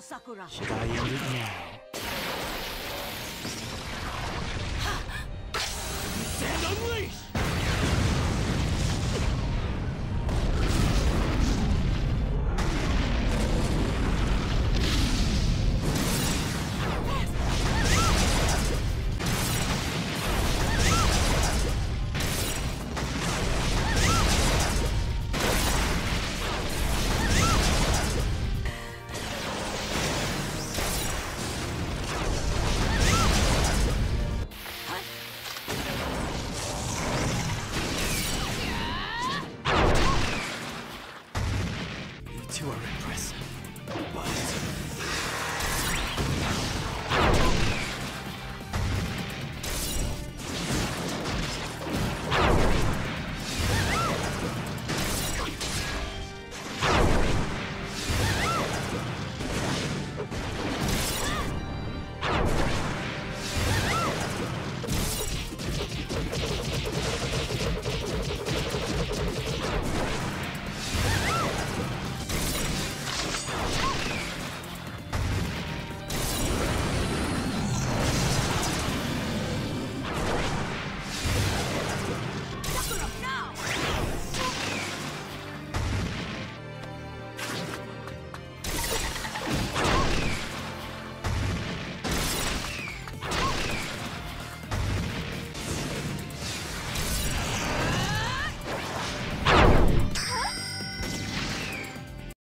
Sakura. Should I end it now? You are impressive, but